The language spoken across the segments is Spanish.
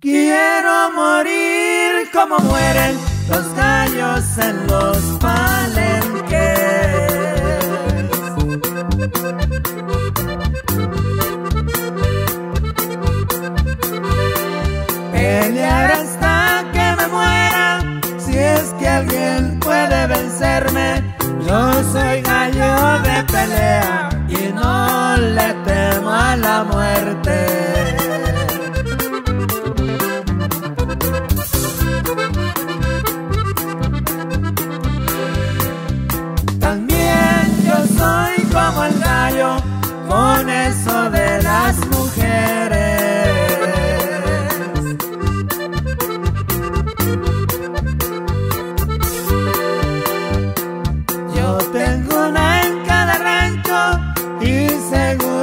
Quiero morir como mueren los gallos en los palenques. Pelear hasta que me muera, si es que alguien puede vencerme.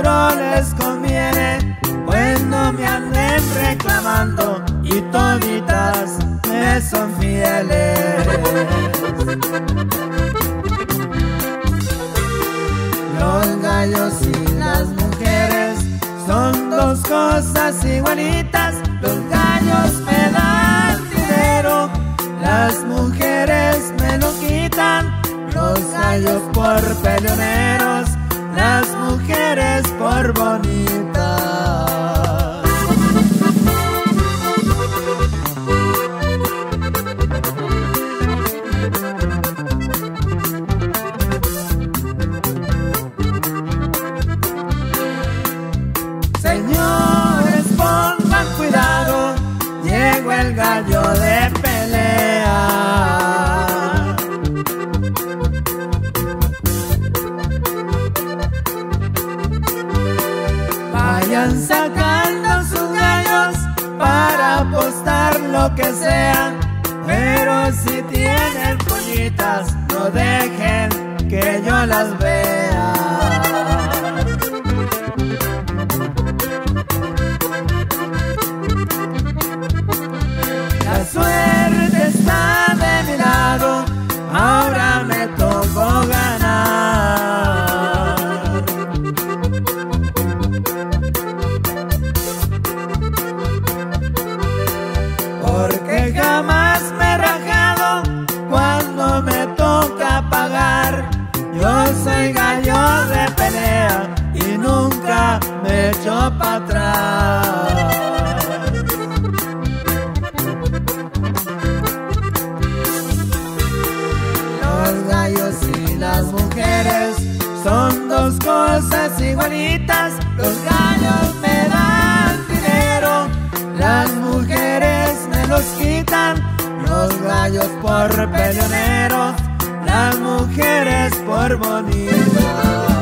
Les conviene, pues no me anden reclamando y toditas me son fieles. Los gallos y las mujeres son dos cosas igualitas. Los gallos me dan dinero, las mujeres me lo quitan. Los gallos por peleoneros, las mujeres por bonitas. Señores, pongan cuidado, llegó el gallo de Sacando sus gallos para apostar lo que sea, pero si tienen pollitas, no dejen que yo las vea. Son dos cosas igualitas. Los gallos me dan dinero, las mujeres me los quitan. Los gallos por peleoneros, las mujeres por bonitas.